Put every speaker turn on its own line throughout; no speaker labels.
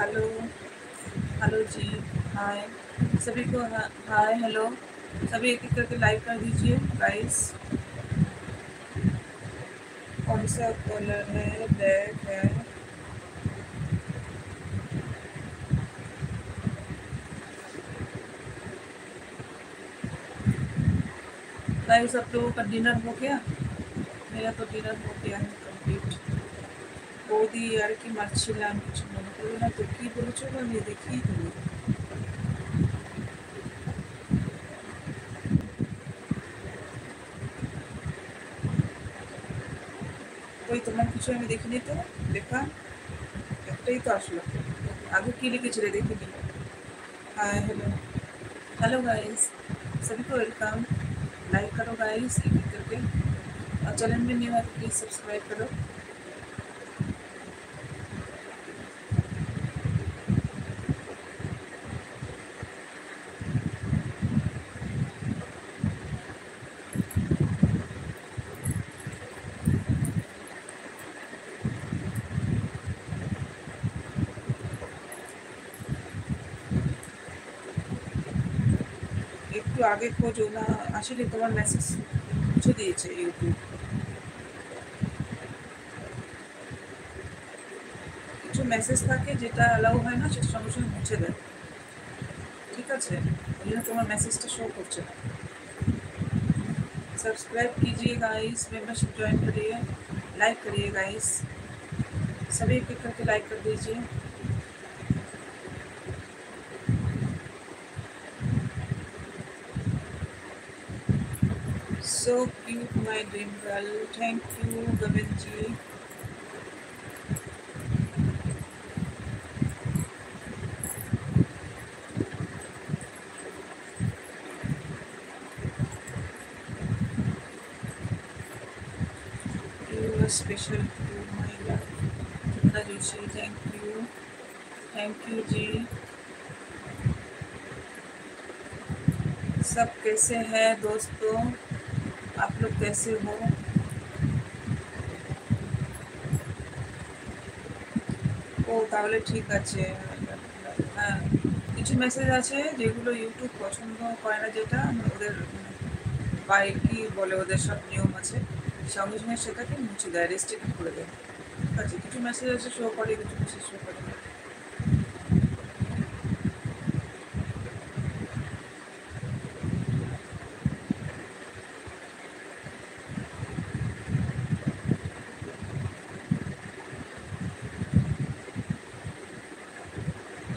Hello hello जी, हाय। सभी को हाय, hello. सभी एक एक करके लाइक कर दीजिए गाइस कौन सा कलर है? ब्लैक है। आप लोगों का डिनर हो गया? मेरा तो डिनर हो गया है कंप्लीट বৌদি আর কি মারছিলাম কিছু মনে করবে না তো কী বলেছো আমি দেখি তুমি ওই তোমার কিছু আমি দেখিনি তো দেখা একটাই তো আসলো आगे की लिखे देखी नहीं हाय हेलो हेलो गाइस सभी को वेलकम लाइक करो गाइस एक एक करके और चैनल में न्यू है तो प्लीज़ सब्सक्राइब करो একটু আগে খোঁজো না আসলে তোমার মেসেজ মুছে দিয়েছে ইউটিউব কিছু মেসেজ থাকে যেটা অ্যালাউ হয় না সেটা সঙ্গে সঙ্গে মুছে দেয় ঠিক আছে ওই জন্য তোমার মেসেজটা শো করছে না सब्सक्राइब कीजिए गाइस मेंबरशिप ज्वाइन करिए लाइक करिए गाइस सभी एक करके लाइक कर दीजिए So cute, my dream girl. Thank you, Gavinji. You are special to my love. Rajeshi, thank you. Thank you, जी सब कैसे हैं दोस्तों आप लोग कैसे हो ও তাহলে ঠিক আছে হ্যাঁ কিছু মেসেজ আছে যেগুলো ইউটিউব পছন্দ করে না যেটা ওদের বাই কি বলে ওদের সব নিয়ম আছে সঙ্গে সঙ্গে সেটাকে মুছে দেয় রেস্ট্রিক্ট করে দেয় ঠিক আছে কিছু মেসেজ আছে শো করে কিছু মেসেজ শো করে না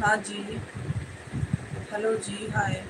हाँ जी। हेलो जी हाय